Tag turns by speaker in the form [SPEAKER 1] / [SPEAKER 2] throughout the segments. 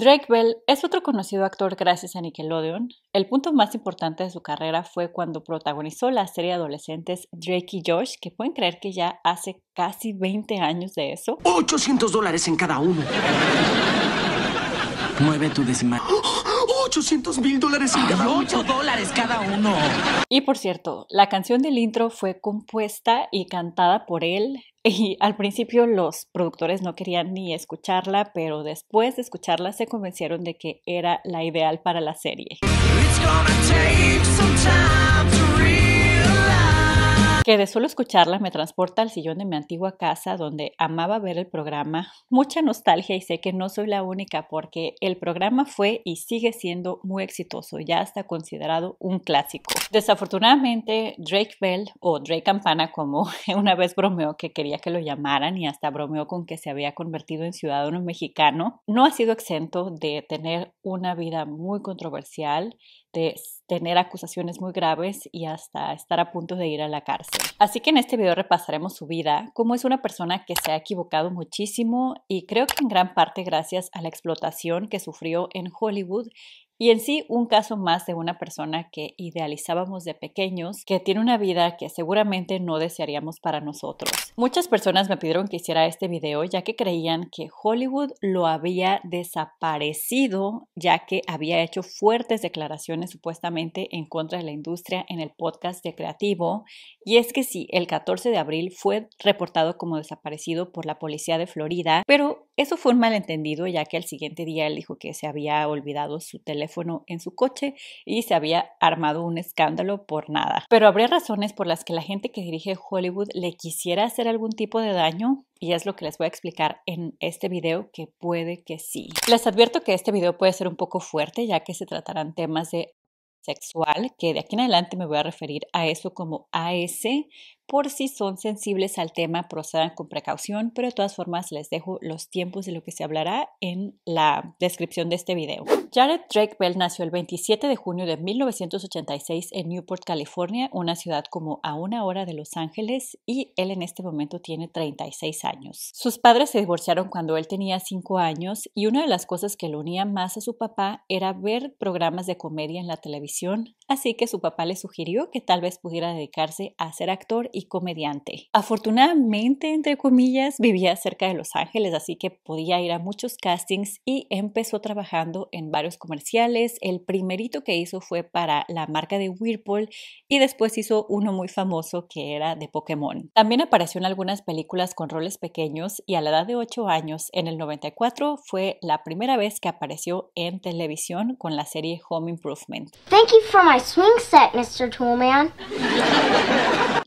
[SPEAKER 1] Drake Bell es otro conocido actor gracias a Nickelodeon. El punto más importante de su carrera fue cuando protagonizó la serie de adolescentes Drake y Josh, que pueden creer que ya hace casi 20 años de eso.
[SPEAKER 2] 800 dólares en cada uno.
[SPEAKER 3] Mueve tu decimal.
[SPEAKER 2] 800 mil dólares en cada uno.
[SPEAKER 3] 8 dólares cada uno.
[SPEAKER 1] Y por cierto, la canción del intro fue compuesta y cantada por él. Y al principio los productores no querían ni escucharla, pero después de escucharla se convencieron de que era la ideal para la serie.
[SPEAKER 3] It's gonna take some time.
[SPEAKER 1] Que de solo escucharla me transporta al sillón de mi antigua casa donde amaba ver el programa. Mucha nostalgia y sé que no soy la única porque el programa fue y sigue siendo muy exitoso, ya está considerado un clásico. Desafortunadamente, Drake Bell o Drake Campana, como una vez bromeó que quería que lo llamaran y hasta bromeó con que se había convertido en ciudadano mexicano, no ha sido exento de tener una vida muy controversial de tener acusaciones muy graves y hasta estar a punto de ir a la cárcel. Así que en este video repasaremos su vida, cómo es una persona que se ha equivocado muchísimo y creo que en gran parte gracias a la explotación que sufrió en Hollywood y en sí un caso más de una persona que idealizábamos de pequeños, que tiene una vida que seguramente no desearíamos para nosotros. Muchas personas me pidieron que hiciera este video ya que creían que Hollywood lo había desaparecido ya que había hecho fuertes declaraciones supuestamente en contra de la industria en el podcast de Creativo. Y es que sí, el 14 de abril fue reportado como desaparecido por la policía de Florida, pero eso fue un malentendido ya que al siguiente día él dijo que se había olvidado su teléfono en su coche y se había armado un escándalo por nada. Pero habría razones por las que la gente que dirige Hollywood le quisiera hacer algún tipo de daño y es lo que les voy a explicar en este video que puede que sí. Les advierto que este video puede ser un poco fuerte ya que se tratarán temas de sexual, que de aquí en adelante me voy a referir a eso como AS, por si son sensibles al tema, procedan con precaución, pero de todas formas les dejo los tiempos de lo que se hablará en la descripción de este video. Jared Drake Bell nació el 27 de junio de 1986 en Newport, California, una ciudad como a una hora de Los Ángeles, y él en este momento tiene 36 años. Sus padres se divorciaron cuando él tenía 5 años y una de las cosas que lo unía más a su papá era ver programas de comedia en la televisión, así que su papá le sugirió que tal vez pudiera dedicarse a ser actor y comediante. Afortunadamente, entre comillas, vivía cerca de Los Ángeles, así que podía ir a muchos castings y empezó trabajando en varios comerciales. El primerito que hizo fue para la marca de Whirlpool y después hizo uno muy famoso que era de Pokémon. También apareció en algunas películas con roles pequeños y a la edad de 8 años, en el 94, fue la primera vez que apareció en televisión con la serie Home Improvement.
[SPEAKER 4] Thank you for swing set, Mr.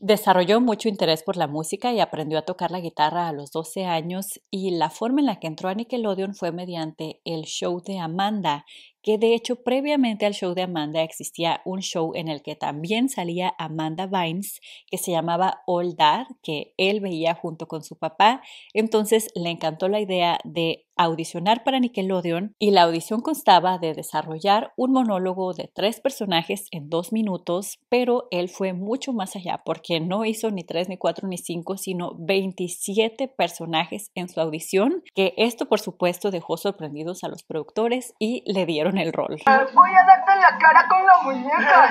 [SPEAKER 1] Desarrolló mucho interés por la música y aprendió a tocar la guitarra a los 12 años y la forma en la que entró a Nickelodeon fue mediante el show de Amanda, que de hecho previamente al show de Amanda existía un show en el que también salía Amanda Vines, que se llamaba All That, que él veía junto con su papá. Entonces le encantó la idea de audicionar para Nickelodeon y la audición constaba de desarrollar un monólogo de tres personajes en dos minutos, pero él fue mucho más allá porque no hizo ni tres, ni cuatro, ni cinco, sino 27 personajes en su audición, que esto por supuesto dejó sorprendidos a los productores y le dieron el rol.
[SPEAKER 5] Voy a darte en la cara con la muñeca.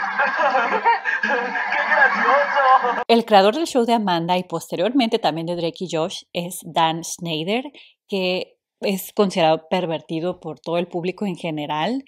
[SPEAKER 1] El creador del show de Amanda y posteriormente también de Drake y Josh es Dan Schneider, que es considerado pervertido por todo el público en general,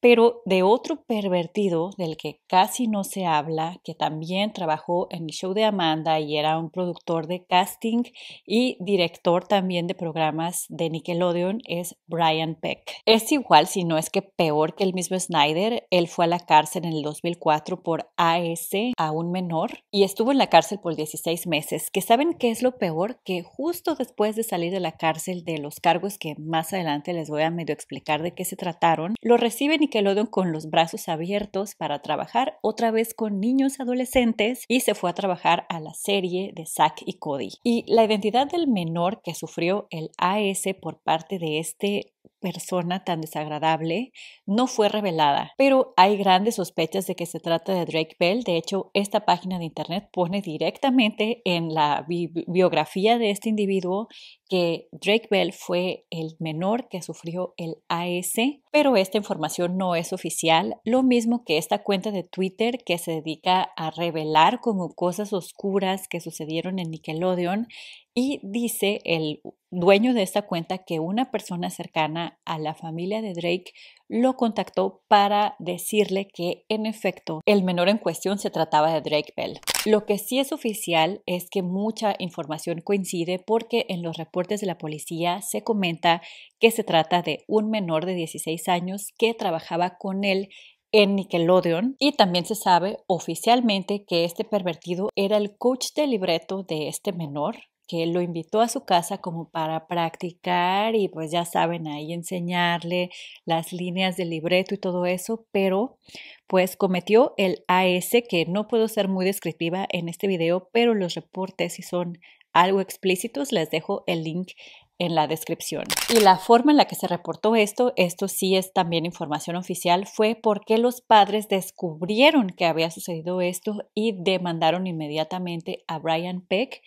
[SPEAKER 1] pero de otro pervertido del que casi no se habla, que también trabajó en el show de Amanda y era un productor de casting y director también de programas de Nickelodeon, es Brian Peck. Es igual, si no es que peor que el mismo Snyder, él fue a la cárcel en el 2004 por AS a un menor y estuvo en la cárcel por 16 meses, que saben qué es lo peor, que justo después de salir de la cárcel de los cargos que más adelante les voy a medio explicar de qué se trataron, lo reciben Nickelodeon con los brazos abiertos para trabajar otra vez con niños adolescentes y se fue a trabajar a la serie de Zack y Cody. Y la identidad del menor que sufrió el AS por parte de este persona tan desagradable no fue revelada, pero hay grandes sospechas de que se trata de Drake Bell. De hecho, esta página de internet pone directamente en la bi biografía de este individuo que Drake Bell fue el menor que sufrió el AS, pero esta información no es oficial, lo mismo que esta cuenta de Twitter que se dedica a revelar como cosas oscuras que sucedieron en Nickelodeon y dice el dueño de esta cuenta que una persona cercana a la familia de Drake lo contactó para decirle que en efecto el menor en cuestión se trataba de Drake Bell. Lo que sí es oficial es que mucha información coincide porque en los reportes de la policía se comenta que se trata de un menor de 16 años que trabajaba con él en Nickelodeon y también se sabe oficialmente que este pervertido era el coach de libreto de este menor que lo invitó a su casa como para practicar y pues ya saben ahí enseñarle las líneas del libreto y todo eso, pero pues cometió el AS que no puedo ser muy descriptiva en este video, pero los reportes si son algo explícitos les dejo el link en la descripción. Y la forma en la que se reportó esto, esto sí es también información oficial, fue porque los padres descubrieron que había sucedido esto y demandaron inmediatamente a Brian Peck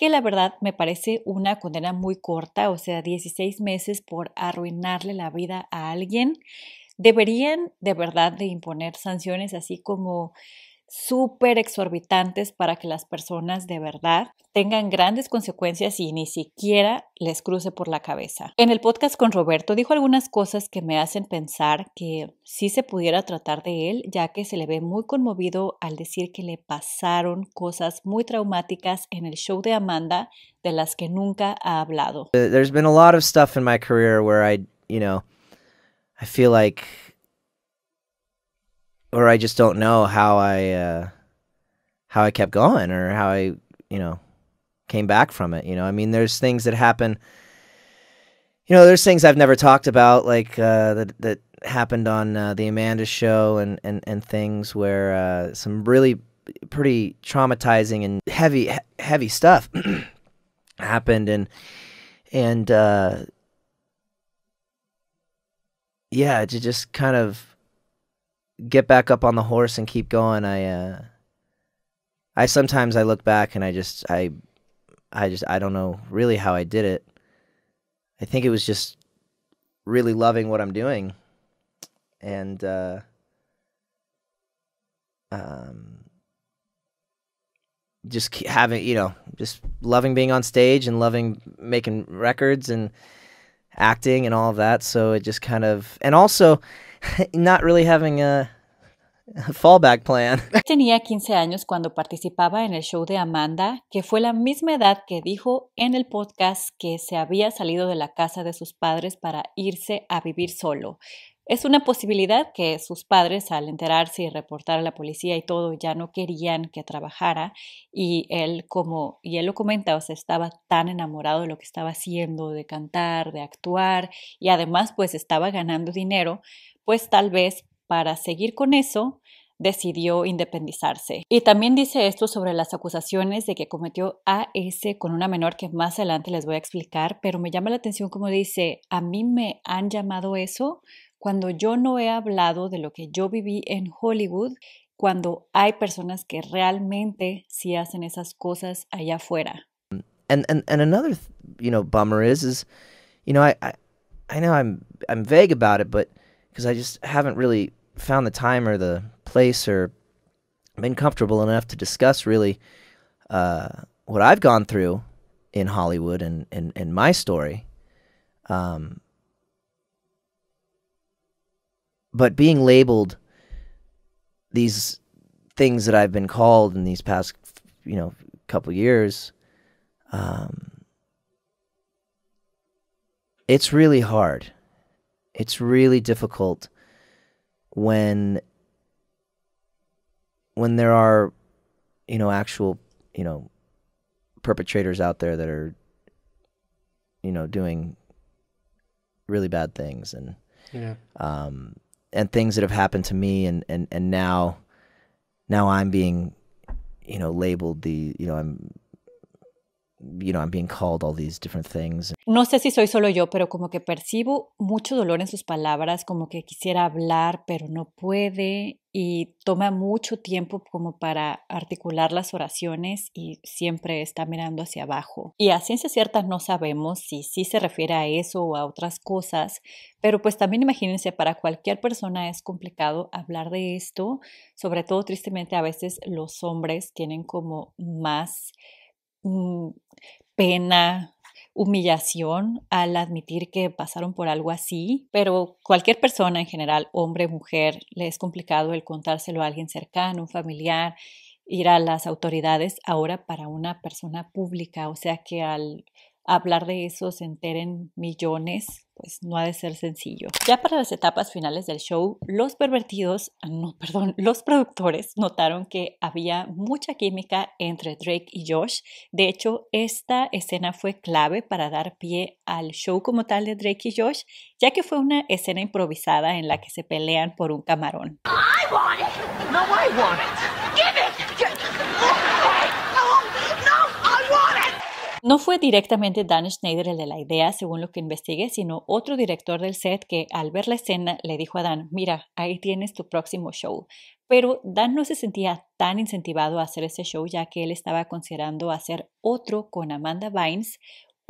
[SPEAKER 1] que la verdad me parece una condena muy corta, o sea, 16 meses por arruinarle la vida a alguien. Deberían de verdad de imponer sanciones así como súper exorbitantes para que las personas de verdad tengan grandes consecuencias y ni siquiera les cruce por la cabeza. En el podcast con Roberto dijo algunas cosas que me hacen pensar que sí se pudiera tratar de él, ya que se le ve muy conmovido al decir que le pasaron cosas muy traumáticas en el show de Amanda de las que nunca ha hablado.
[SPEAKER 6] There's been a lot of stuff in my career where I, you know, I feel like or I just don't know how I uh, how I kept going or how I you know came back from it. You know, I mean, there's things that happen. You know, there's things I've never talked about, like uh, that that happened on uh, the Amanda Show, and and and things where uh, some really pretty traumatizing and heavy he- heavy stuff happened, and and uh, yeah, to just kind of get back up on the horse and keep going. I uh I sometimes I look back and I just I I just I don't know really how I did it. I think it was just really loving what I'm doing and uh um just having you know just loving being on stage and loving making records and acting and all of that so it just kind of and also not really having a, fallback plan.
[SPEAKER 1] Tenía 15 años cuando participaba en el show de Amanda, que fue la misma edad que dijo en el podcast que se había salido de la casa de sus padres para irse a vivir solo. Es una posibilidad que sus padres, al enterarse y reportar a la policía y todo, ya no querían que trabajara y él, como, y él lo comenta, o estaba tan enamorado de lo que estaba haciendo, de cantar, de actuar y además pues estaba ganando dinero, pues tal vez para seguir con eso decidió independizarse. Y también dice esto sobre las acusaciones de que cometió AS con una menor que más adelante les voy a explicar, pero me llama la atención como dice, a mí me han llamado eso cuando yo no he hablado de lo que yo viví en Hollywood, cuando hay personas que realmente sí hacen esas cosas allá afuera.
[SPEAKER 6] And and and another th- you know bummer is is you know I I, I know I'm I'm vague about it but because I just haven't really found the time or the place or been comfortable enough to discuss really uh, what I've gone through in Hollywood and and, and my story. Um, but being labeled these things that I've been called in these past, you know, couple years, um, it's really hard. It's really difficult when when there are, you know, actual, you know, perpetrators out there that are, you know, doing really bad things and
[SPEAKER 7] Yeah.
[SPEAKER 6] um, and things that have happened to me and, and, and now now I'm being you know labeled the you know I'm you know, I'm being called all these different things.
[SPEAKER 1] No sé si soy solo yo, pero como que percibo mucho dolor en sus palabras, como que quisiera hablar, pero no puede y toma mucho tiempo como para articular las oraciones y siempre está mirando hacia abajo. Y a ciencia cierta no sabemos si sí se refiere a eso o a otras cosas, pero pues también imagínense, para cualquier persona es complicado hablar de esto, sobre todo tristemente a veces los hombres tienen como más mm, pena, humillación al admitir que pasaron por algo así, pero cualquier persona en general, hombre, mujer, le es complicado el contárselo a alguien cercano, un familiar, ir a las autoridades ahora para una persona pública, o sea que al hablar de eso se enteren millones, pues no ha de ser sencillo. Ya para las etapas finales del show, los pervertidos, ah, no, perdón, los productores notaron que había mucha química entre Drake y Josh. De hecho, esta escena fue clave para dar pie al show como tal de Drake y Josh, ya que fue una escena improvisada en la que se pelean por un camarón.
[SPEAKER 3] I want it. No, I want it. Give it. Give- No, no, I want it.
[SPEAKER 1] No fue directamente Dan Schneider el de la idea, según lo que investigué, sino otro director del set que al ver la escena le dijo a Dan, mira, ahí tienes tu próximo show. Pero Dan no se sentía tan incentivado a hacer ese show ya que él estaba considerando hacer otro con Amanda Bynes,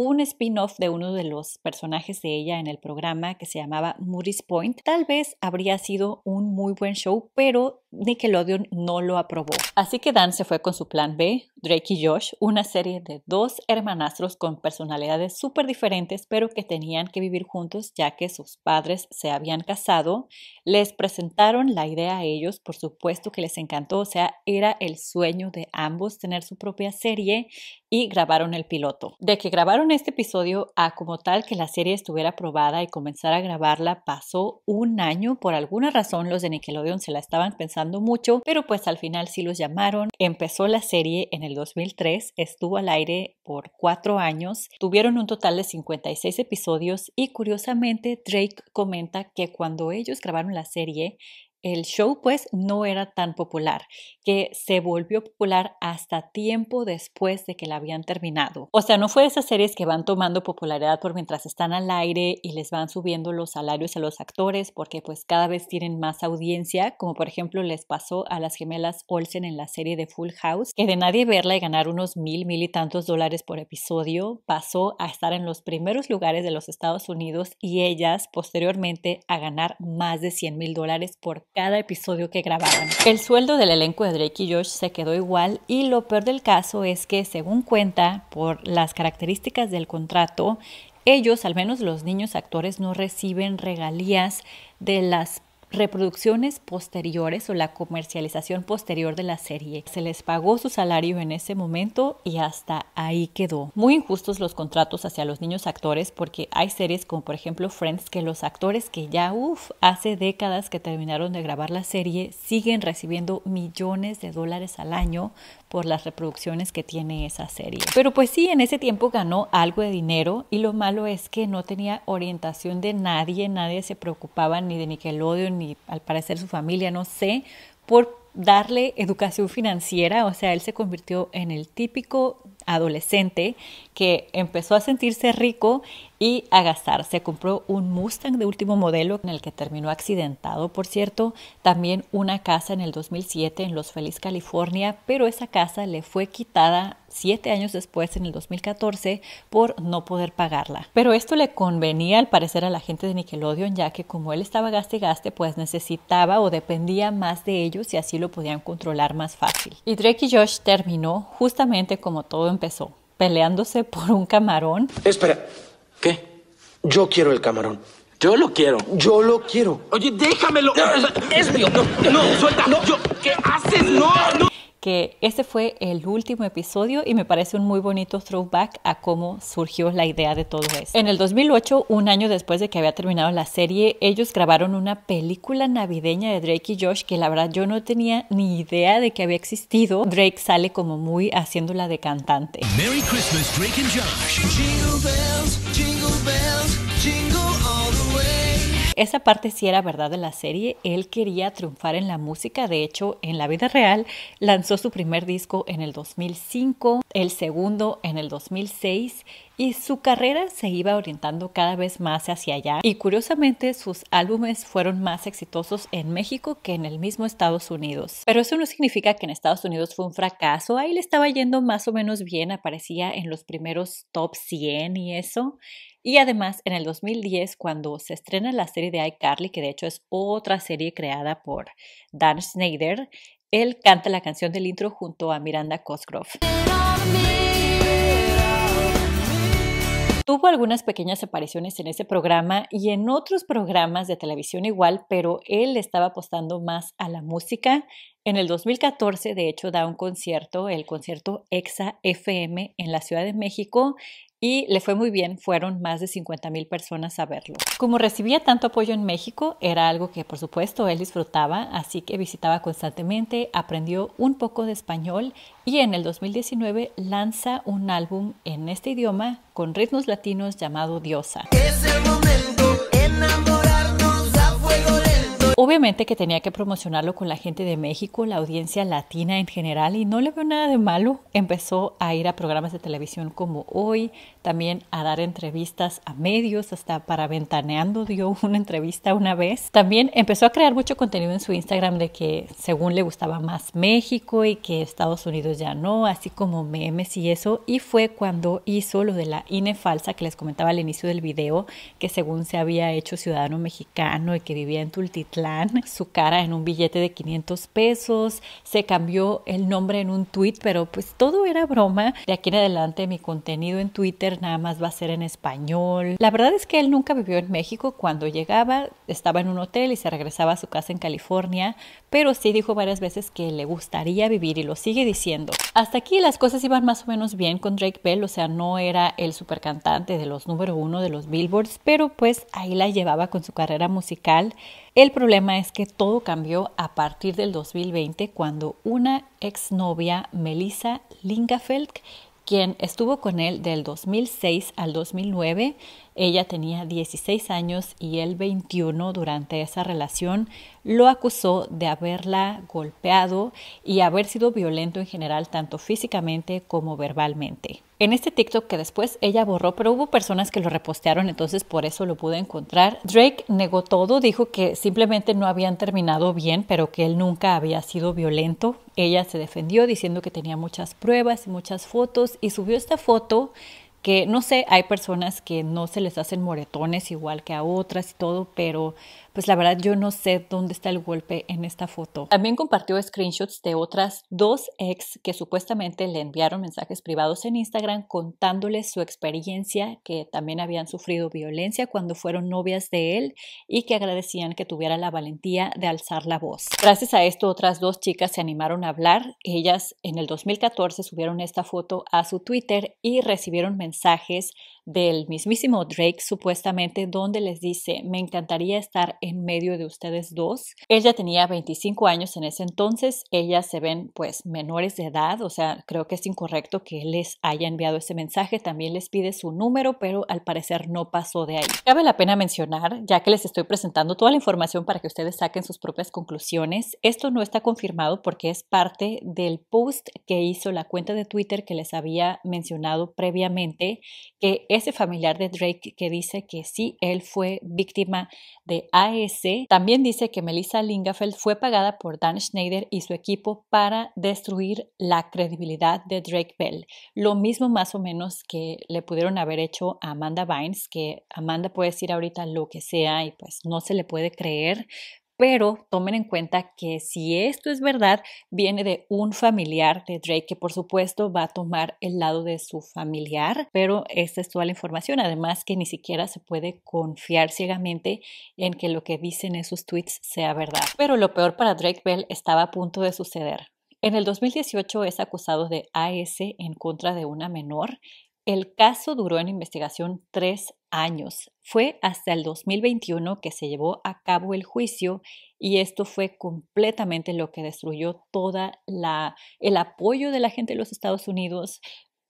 [SPEAKER 1] un spin-off de uno de los personajes de ella en el programa que se llamaba Moody's Point. Tal vez habría sido un muy buen show, pero Nickelodeon no lo aprobó. Así que Dan se fue con su plan B, Drake y Josh, una serie de dos hermanastros con personalidades súper diferentes, pero que tenían que vivir juntos ya que sus padres se habían casado. Les presentaron la idea a ellos, por supuesto que les encantó, o sea, era el sueño de ambos tener su propia serie y grabaron el piloto. De que grabaron este episodio a como tal que la serie estuviera aprobada y comenzar a grabarla pasó un año. Por alguna razón los de Nickelodeon se la estaban pensando mucho, pero pues al final sí los llamaron. Empezó la serie en el 2003, estuvo al aire por cuatro años, tuvieron un total de 56 episodios y curiosamente Drake comenta que cuando ellos grabaron la serie, el show pues no era tan popular, que se volvió popular hasta tiempo después de que la habían terminado. O sea, no fue de esas series que van tomando popularidad por mientras están al aire y les van subiendo los salarios a los actores porque pues cada vez tienen más audiencia, como por ejemplo les pasó a las gemelas Olsen en la serie de Full House, que de nadie verla y ganar unos mil, mil y tantos dólares por episodio, pasó a estar en los primeros lugares de los Estados Unidos y ellas posteriormente a ganar más de 100 mil dólares por cada episodio que grababan. El sueldo del elenco de Drake y Josh se quedó igual y lo peor del caso es que según cuenta por las características del contrato, ellos, al menos los niños actores, no reciben regalías de las reproducciones posteriores o la comercialización posterior de la serie. Se les pagó su salario en ese momento y hasta ahí quedó. Muy injustos los contratos hacia los niños actores porque hay series como por ejemplo Friends que los actores que ya uff hace décadas que terminaron de grabar la serie siguen recibiendo millones de dólares al año por las reproducciones que tiene esa serie. Pero pues sí, en ese tiempo ganó algo de dinero y lo malo es que no tenía orientación de nadie, nadie se preocupaba ni de Nickelodeon ni al parecer su familia, no sé, por darle educación financiera, o sea, él se convirtió en el típico adolescente que empezó a sentirse rico y a gastar. Se compró un Mustang de último modelo en el que terminó accidentado, por cierto. También una casa en el 2007 en Los Feliz, California, pero esa casa le fue quitada siete años después, en el 2014, por no poder pagarla. Pero esto le convenía al parecer a la gente de Nickelodeon, ya que como él estaba gaste y gaste, pues necesitaba o dependía más de ellos y así lo podían controlar más fácil. Y Drake y Josh terminó justamente como todo empezó, peleándose por un camarón
[SPEAKER 2] Espera,
[SPEAKER 7] ¿Qué?
[SPEAKER 2] yo quiero el camarón.
[SPEAKER 7] Yo lo quiero.
[SPEAKER 2] Yo lo quiero.
[SPEAKER 7] Oye, déjamelo. Es mío. No, no, suelta. Yo, ¿Qué haces? No, no.
[SPEAKER 1] Que ese fue el último episodio y me parece un muy bonito throwback a cómo surgió la idea de todo esto. En el 2008, un año después de que había terminado la serie, ellos grabaron una película navideña de Drake y Josh que la verdad yo no tenía ni idea de que había existido. Drake sale como muy haciéndola de cantante.
[SPEAKER 8] Merry Christmas, Drake and Josh.
[SPEAKER 3] Jingle bells, jingle bells, jingle all the way.
[SPEAKER 1] Esa parte sí era verdad de la serie. Él quería triunfar en la música. De hecho, en la vida real lanzó su primer disco en el 2005, el segundo en el 2006 y su carrera se iba orientando cada vez más hacia allá. Y curiosamente sus álbumes fueron más exitosos en México que en el mismo Estados Unidos. Pero eso no significa que en Estados Unidos fue un fracaso. Ahí le estaba yendo más o menos bien, aparecía en los primeros top 100 y eso. Y además, en el 2010, cuando se estrena la serie de iCarly, que de hecho es otra serie creada por Dan Schneider, él canta la canción del intro junto a Miranda Cosgrove. Tuvo algunas pequeñas apariciones en ese programa y en otros programas de televisión igual, pero él estaba apostando más a la música. En el 2014, de hecho, da un concierto, el concierto EXA FM en la Ciudad de México, y le fue muy bien, fueron más de 50 mil personas a verlo. Como recibía tanto apoyo en México, era algo que por supuesto él disfrutaba, así que visitaba constantemente, aprendió un poco de español y en el 2019 lanza un álbum en este idioma con ritmos latinos llamado Diosa.
[SPEAKER 7] Es el momento
[SPEAKER 1] Obviamente que tenía que promocionarlo con la gente de México, la audiencia latina en general, y no le veo nada de malo. Empezó a ir a programas de televisión como hoy, también a dar entrevistas a medios, hasta para Ventaneando dio una entrevista una vez. También empezó a crear mucho contenido en su Instagram de que según le gustaba más México y que Estados Unidos ya no, así como memes y eso. Y fue cuando hizo lo de la INE falsa que les comentaba al inicio del video, que según se había hecho ciudadano mexicano y que vivía en Tultitlán, su cara en un billete de 500 pesos, se cambió el nombre en un tweet, pero pues todo era broma. De aquí en adelante mi contenido en Twitter nada más va a ser en español. La verdad es que él nunca vivió en México. Cuando llegaba estaba en un hotel y se regresaba a su casa en California, pero sí dijo varias veces que le gustaría vivir y lo sigue diciendo. Hasta aquí las cosas iban más o menos bien con Drake Bell, o sea, no era el super cantante de los número uno de los billboards, pero pues ahí la llevaba con su carrera musical. El problema es que todo cambió a partir del 2020 cuando una exnovia, Melissa Lingafeld, quien estuvo con él del 2006 al 2009, ella tenía 16 años y él 21 durante esa relación, lo acusó de haberla golpeado y haber sido violento en general, tanto físicamente como verbalmente. En este TikTok que después ella borró, pero hubo personas que lo repostearon, entonces por eso lo pude encontrar. Drake negó todo, dijo que simplemente no habían terminado bien, pero que él nunca había sido violento. Ella se defendió diciendo que tenía muchas pruebas y muchas fotos y subió esta foto que no sé, hay personas que no se les hacen moretones igual que a otras y todo, pero pues la verdad yo no sé dónde está el golpe en esta foto. También compartió screenshots de otras dos ex que supuestamente le enviaron mensajes privados en Instagram contándoles su experiencia, que también habían sufrido violencia cuando fueron novias de él y que agradecían que tuviera la valentía de alzar la voz. Gracias a esto otras dos chicas se animaron a hablar. Ellas en el 2014 subieron esta foto a su Twitter y recibieron mensajes del mismísimo Drake supuestamente donde les dice me encantaría estar en medio de ustedes dos. Ella tenía 25 años en ese entonces, ellas se ven pues menores de edad, o sea, creo que es incorrecto que les haya enviado ese mensaje, también les pide su número, pero al parecer no pasó de ahí. Cabe la pena mencionar, ya que les estoy presentando toda la información para que ustedes saquen sus propias conclusiones, esto no está confirmado porque es parte del post que hizo la cuenta de Twitter que les había mencionado previamente, que ese familiar de Drake que dice que sí, él fue víctima de AS, también dice que Melissa Lingafeld fue pagada por Dan Schneider y su equipo para destruir la credibilidad de Drake Bell. Lo mismo más o menos que le pudieron haber hecho a Amanda Bynes, que Amanda puede decir ahorita lo que sea y pues no se le puede creer, pero tomen en cuenta que si esto es verdad, viene de un familiar de Drake que por supuesto va a tomar el lado de su familiar, pero esta es toda la información, además que ni siquiera se puede confiar ciegamente en que lo que dicen esos tweets sea verdad. Pero lo peor para Drake Bell estaba a punto de suceder. En el 2018 es acusado de AS en contra de una menor el caso duró en investigación tres años. Fue hasta el 2021 que se llevó a cabo el juicio y esto fue completamente lo que destruyó toda la el apoyo de la gente de los Estados Unidos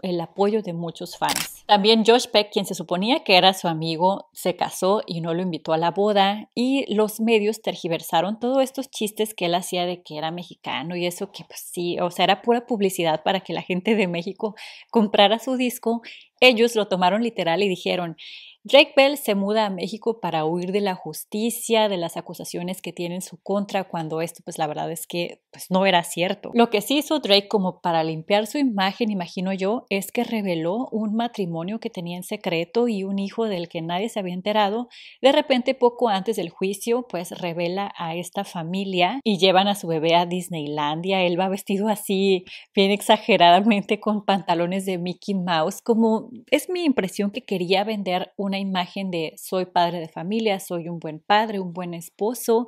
[SPEAKER 1] el apoyo de muchos fans. También Josh Peck, quien se suponía que era su amigo, se casó y no lo invitó a la boda y los medios tergiversaron todos estos chistes que él hacía de que era mexicano y eso que pues sí, o sea, era pura publicidad para que la gente de México comprara su disco. Ellos lo tomaron literal y dijeron, Drake Bell se muda a México para huir de la justicia, de las acusaciones que tiene en su contra, cuando esto pues la verdad es que pues no era cierto. Lo que sí hizo Drake como para limpiar su imagen, imagino yo, es que reveló un matrimonio que tenía en secreto y un hijo del que nadie se había enterado. De repente poco antes del juicio pues revela a esta familia y llevan a su bebé a Disneylandia. Él va vestido así bien exageradamente con pantalones de Mickey Mouse, como es mi impresión que quería vender un una imagen de soy padre de familia, soy un buen padre, un buen esposo,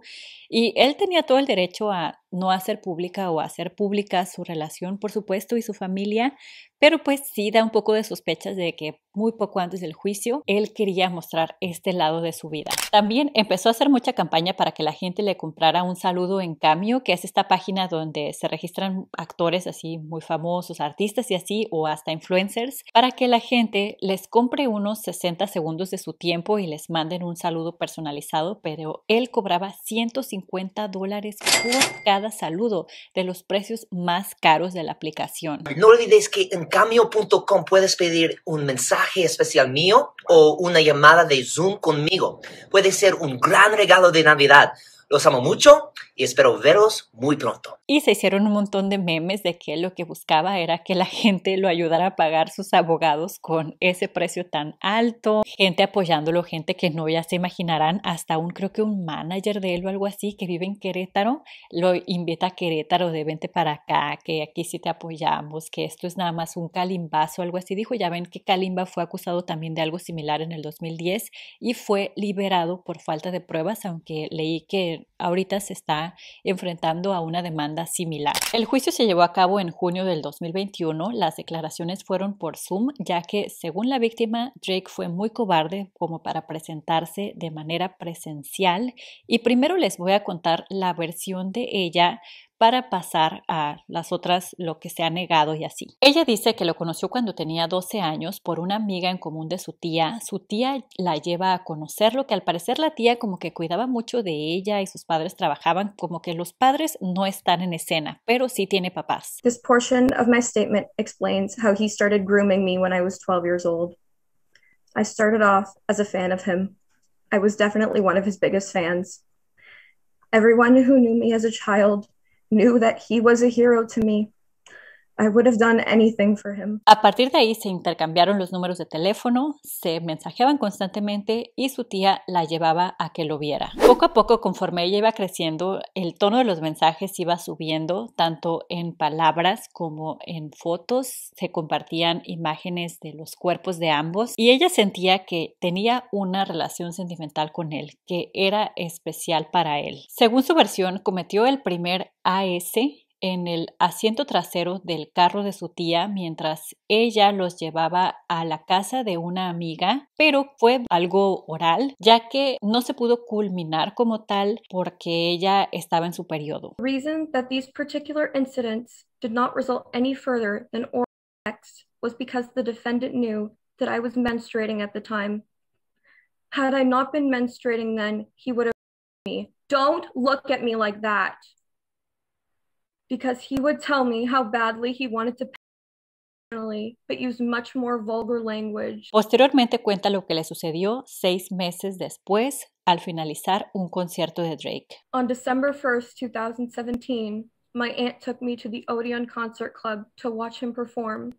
[SPEAKER 1] y él tenía todo el derecho a no hacer pública o hacer pública su relación, por supuesto, y su familia, pero pues sí da un poco de sospechas de que muy poco antes del juicio él quería mostrar este lado de su vida. También empezó a hacer mucha campaña para que la gente le comprara un saludo en Cameo, que es esta página donde se registran actores así muy famosos, artistas y así, o hasta influencers, para que la gente les compre unos 60 segundos de su tiempo y les manden un saludo personalizado, pero él cobraba 150 dólares por cada saludo de los precios más caros de la aplicación.
[SPEAKER 8] No olvides que en Cameo.com puedes pedir un mensaje especial mío o una llamada de Zoom conmigo. Puede ser un gran regalo de Navidad. Los amo mucho y espero veros muy pronto.
[SPEAKER 1] Y se hicieron un montón de memes de que lo que buscaba era que la gente lo ayudara a pagar sus abogados con ese precio tan alto, gente apoyándolo, gente que no ya se imaginarán, hasta un creo que un manager de él o algo así que vive en Querétaro, lo invita a Querétaro de vente para acá, que aquí sí te apoyamos, que esto es nada más un calimbazo, algo así. Dijo, ya ven que Kalimba fue acusado también de algo similar en el 2010 y fue liberado por falta de pruebas, aunque leí que ahorita se está enfrentando a una demanda similar. El juicio se llevó a cabo en junio del 2021. Las declaraciones fueron por Zoom, ya que según la víctima, Drake fue muy cobarde como para presentarse de manera presencial. Y primero les voy a contar la versión de ella para pasar a las otras lo que se ha negado y así. Ella dice que lo conoció cuando tenía 12 años por una amiga en común de su tía. Su tía la lleva a conocerlo, que al parecer la tía como que cuidaba mucho de ella y sus padres trabajaban, como que los padres no están en escena, pero sí tiene papás.
[SPEAKER 9] This portion of my statement explains how he started grooming me when I was 12 years old. I started off as a fan of him. I was definitely one of his biggest fans. Everyone who knew me as a child knew that he was a hero to me. I would have done anything for him.
[SPEAKER 1] A partir de ahí se intercambiaron los números de teléfono, se mensajeaban constantemente y su tía la llevaba a que lo viera. Poco a poco, conforme ella iba creciendo, el tono de los mensajes iba subiendo, tanto en palabras como en fotos. Se compartían imágenes de los cuerpos de ambos y ella sentía que tenía una relación sentimental con él, que era especial para él. Según su versión, cometió el primer AS en el asiento trasero del carro de su tía mientras ella los llevaba a la casa de una amiga, pero fue algo oral, ya que no se pudo culminar como tal porque ella estaba en su periodo.
[SPEAKER 9] Reason that these particular incidents did not result any further than oral sex was because the defendant knew that I was menstruating at the time. Had I not been menstruating then, he would have me. Don't look at me like that. Because he would tell me how badly he wanted to pay, but use much more vulgar language.
[SPEAKER 1] Posteriormente cuenta lo que le sucedió seis meses después al finalizar un concierto de Drake.
[SPEAKER 9] On December 1st, 2017, my aunt took me to the Odeon Concert Club to watch him perform.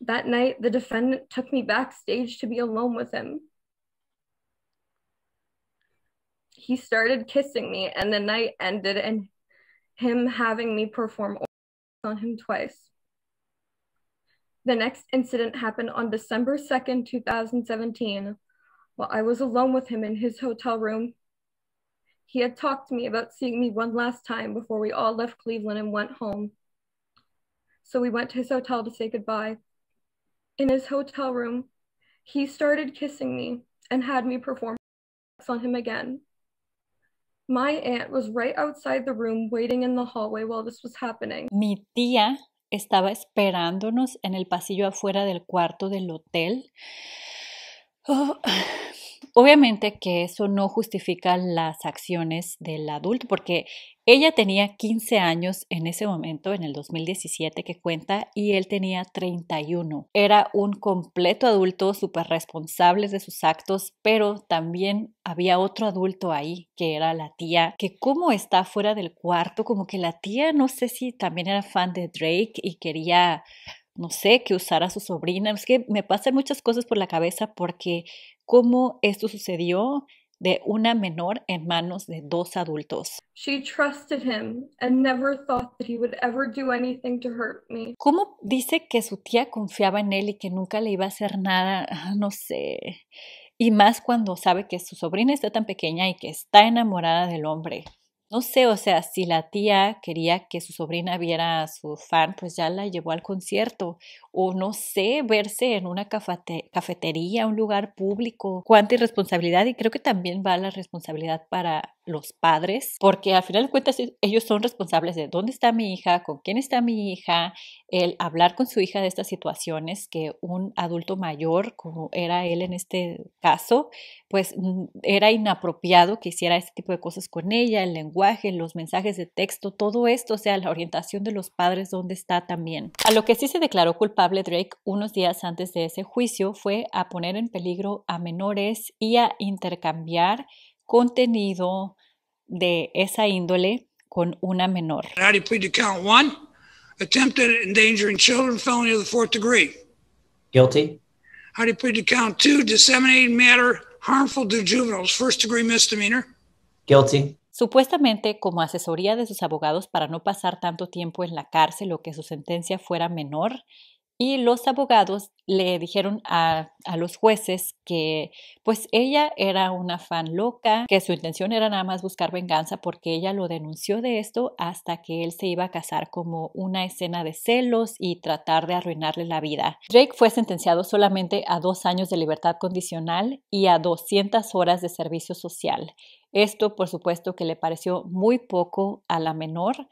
[SPEAKER 9] That night, the defendant took me backstage to be alone with him. He started kissing me, and the night ended, and him having me perform on him twice. The next incident happened on December 2nd, 2017, while I was alone with him in his hotel room. He had talked to me about seeing me one last time before we all left Cleveland and went home. So we went to his hotel to say goodbye. In his hotel room, he started kissing me and had me perform on him again. My aunt was right outside the room waiting in the hallway while this was happening.
[SPEAKER 1] Mi tía estaba esperándonos en el pasillo afuera del cuarto del hotel. Oh, Obviamente que eso no justifica las acciones del adulto, porque ella tenía 15 años en ese momento, en el 2017 que cuenta, y él tenía 31. Era un completo adulto, súper responsable de sus actos, pero también había otro adulto ahí, que era la tía, que como está fuera del cuarto, como que la tía, no sé si también era fan de Drake y quería no sé, que usara a su sobrina. Es que me pasan muchas cosas por la cabeza porque cómo esto sucedió de una menor en manos de dos adultos.
[SPEAKER 9] She trusted him and never thought that he would ever do anything to hurt me.
[SPEAKER 1] ¿Cómo dice que su tía confiaba en él y que nunca le iba a hacer nada? Ah, no sé. Y más cuando sabe que su sobrina está tan pequeña y que está enamorada del hombre. No sé, o sea, si la tía quería que su sobrina viera a su fan, pues ya la llevó al concierto. O no sé, verse en una cafetería, un lugar público. Cuánta irresponsabilidad. Y creo que también va la responsabilidad para los padres, porque al final de cuentas ellos son responsables de dónde está mi hija, con quién está mi hija, el hablar con su hija de estas situaciones que un adulto mayor, como era él en este caso, pues mm, era inapropiado que hiciera este tipo de cosas con ella, el lenguaje, los mensajes de texto, todo esto, o sea, la orientación de los padres, dónde está también. A lo que sí se declaró culpable Drake unos días antes de ese juicio fue a poner en peligro a menores y a intercambiar contenido de esa índole con una menor.
[SPEAKER 10] How do you plead to count one? Attempted endangering children, felony of the fourth degree.
[SPEAKER 8] Guilty.
[SPEAKER 10] How do you plead to count two? Disseminating matter harmful to juveniles, first degree misdemeanor.
[SPEAKER 8] Guilty.
[SPEAKER 1] Supuestamente como asesoría de sus abogados para no pasar tanto tiempo en la cárcel o que su sentencia fuera menor, y los abogados le dijeron a, a, los jueces que pues ella era una fan loca, que su intención era nada más buscar venganza porque ella lo denunció de esto hasta que él se iba a casar como una escena de celos y tratar de arruinarle la vida. Drake fue sentenciado solamente a dos años de libertad condicional y a 200 horas de servicio social. Esto por supuesto que le pareció muy poco a la menor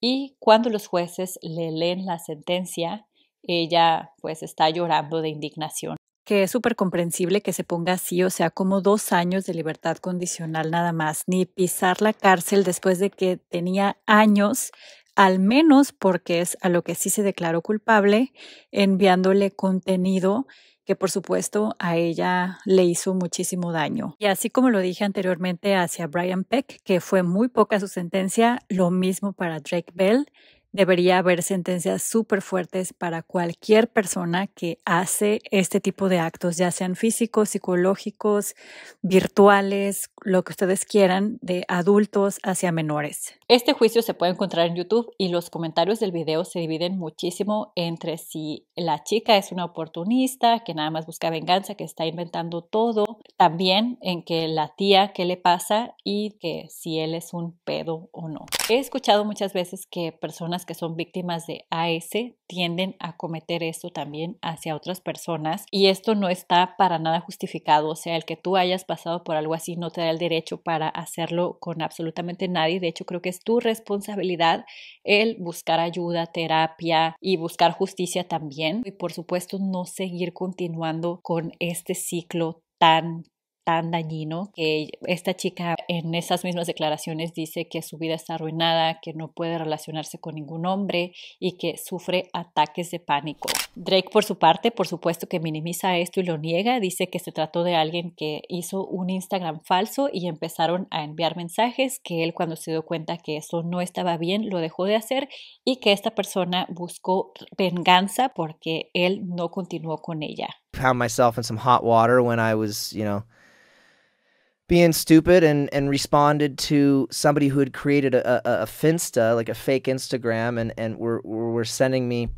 [SPEAKER 1] y cuando los jueces le leen la sentencia, ella pues está llorando de indignación. Que es súper comprensible que se ponga así, o sea, como dos años de libertad condicional nada más, ni pisar la cárcel después de que tenía años, al menos porque es a lo que sí se declaró culpable, enviándole contenido que por supuesto a ella le hizo muchísimo daño. Y así como lo dije anteriormente hacia Brian Peck, que fue muy poca su sentencia, lo mismo para Drake Bell, debería haber sentencias súper fuertes para cualquier persona que hace este tipo de actos, ya sean físicos, psicológicos, virtuales, lo que ustedes quieran, de adultos hacia menores. Este juicio se puede encontrar en YouTube y los comentarios del video se dividen muchísimo entre si la chica es una oportunista, que nada más busca venganza, que está inventando todo, también en que la tía, qué le pasa y que si él es un pedo o no. He escuchado muchas veces que personas que son víctimas de AS tienden a cometer esto también hacia otras personas y esto no está para nada justificado, o sea, el que tú hayas pasado por algo así no te da el derecho para hacerlo con absolutamente nadie, de hecho creo que es tu responsabilidad el buscar ayuda, terapia y buscar justicia también. Y por supuesto no seguir continuando con este ciclo tan tan dañino que esta chica en esas mismas declaraciones dice que su vida está arruinada, que no puede relacionarse con ningún hombre y que sufre ataques de pánico. Drake por su parte, por supuesto que minimiza esto y lo niega, dice que se trató de alguien que hizo un Instagram falso y empezaron a enviar mensajes, que él cuando se dio cuenta que eso no estaba bien lo dejó de hacer y que esta persona buscó venganza porque él no continuó con ella.
[SPEAKER 6] Found myself in some hot water when I was, you know, being stupid and and responded to somebody who had created a, a, a finsta like a fake instagram and and were were sending me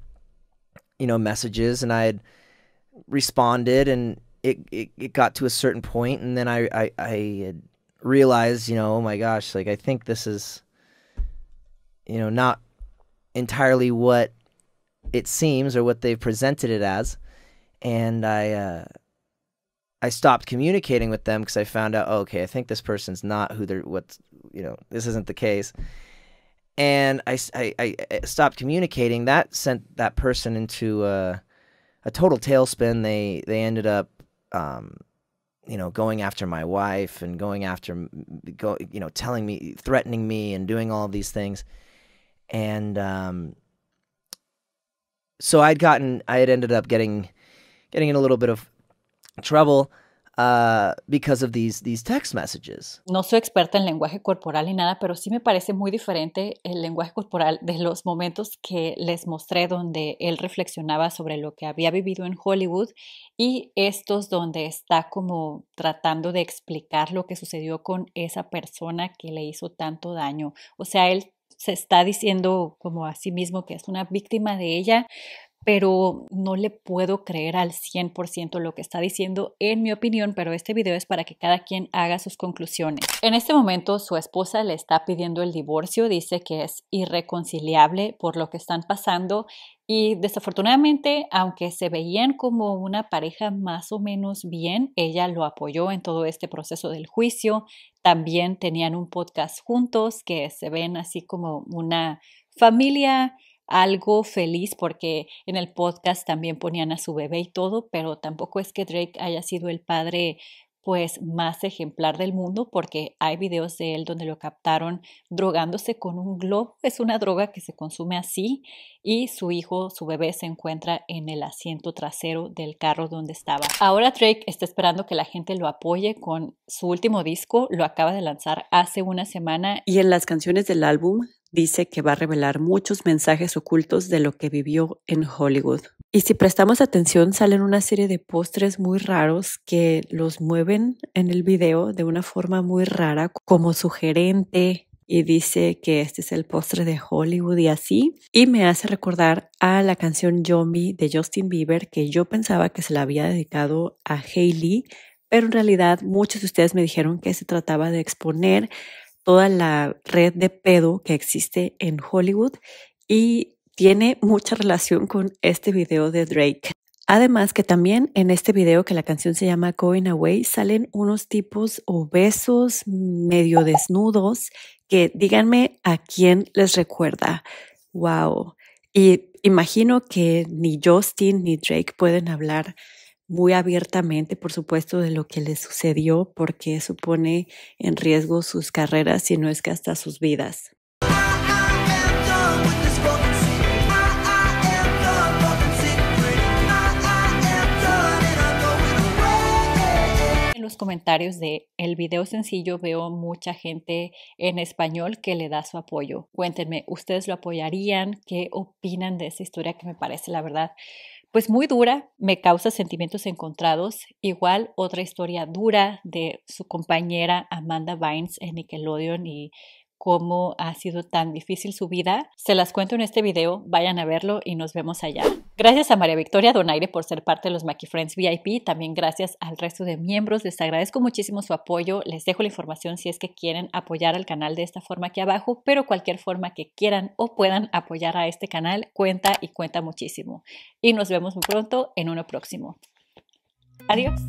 [SPEAKER 6] you know messages and i had responded and it, it, it got to a certain point and then i i, I realized you know oh my gosh like i think this is you know not entirely what it seems or what they've presented it as. And i uh I stopped communicating with them because I found out, oh, okay, I think this person's not who they're what you know, this isn't the case. and I, I, I stopped communicating. That sent that person into a, a total tailspin. They they ended up, um, you know, going after my wife and going after, go, you know, telling me, threatening me, and doing all these things, and um, so I'd gotten, I had ended up getting, getting in a little bit of trouble uh, because of these, these text messages.
[SPEAKER 1] No soy experta en lenguaje corporal ni nada, pero sí me parece muy diferente el lenguaje corporal de los momentos que les mostré donde él reflexionaba sobre lo que había vivido en Hollywood y estos donde está como tratando de explicar lo que sucedió con esa persona que le hizo tanto daño. O sea, él se está diciendo como a sí mismo que es una víctima de ella, pero no le puedo creer al 100% lo que está diciendo en mi opinión, pero este video es para que cada quien haga sus conclusiones. En este momento su esposa le está pidiendo el divorcio, dice que es irreconciliable por lo que están pasando y desafortunadamente, aunque se veían como una pareja más o menos bien, ella lo apoyó en todo este proceso del juicio. También tenían un podcast juntos que se ven así como una familia algo feliz porque en el podcast también ponían a su bebé y todo, pero tampoco es que Drake haya sido el padre pues más ejemplar del mundo porque hay videos de él donde lo captaron drogándose con un globo, es una droga que se consume así y su hijo, su bebé se encuentra en el asiento trasero del carro donde estaba. Ahora Drake está esperando que la gente lo apoye con su último disco, lo acaba de lanzar hace una semana
[SPEAKER 11] y en las canciones del álbum dice que va a revelar muchos mensajes ocultos de lo que vivió en Hollywood. Y si prestamos atención, salen una serie de postres muy raros que los mueven en el video de una forma muy rara, como sugerente, y dice que este es el postre de Hollywood y así. Y me hace recordar a la canción Zombie de Justin Bieber, que yo pensaba que se la había dedicado a Hailey, pero en realidad muchos de ustedes me dijeron que se trataba de exponer toda la red de pedo que existe en Hollywood y tiene mucha relación con este video de Drake. Además que también en este video que la canción se llama Going Away salen unos tipos obesos, medio desnudos, que díganme a quién les recuerda. Wow. Y imagino que ni Justin ni Drake pueden hablar muy abiertamente, por supuesto, de lo que les sucedió, porque supone en riesgo sus carreras, si no es que hasta sus vidas.
[SPEAKER 1] En los comentarios de el video sencillo veo mucha gente en español que le da su apoyo. Cuéntenme, ¿ustedes lo apoyarían? ¿Qué opinan de esa historia que me parece, la verdad, pues muy dura, me causa sentimientos encontrados. Igual otra historia dura de su compañera Amanda Vines en Nickelodeon y cómo ha sido tan difícil su vida. Se las cuento en este video, vayan a verlo y nos vemos allá. Gracias a María Victoria Donaire por ser parte de los Mackie Friends VIP, también gracias al resto de miembros, les agradezco muchísimo su apoyo, les dejo la información si es que quieren apoyar al canal de esta forma aquí abajo, pero cualquier forma que quieran o puedan apoyar a este canal cuenta y cuenta muchísimo. Y nos vemos muy pronto en uno próximo. Adiós.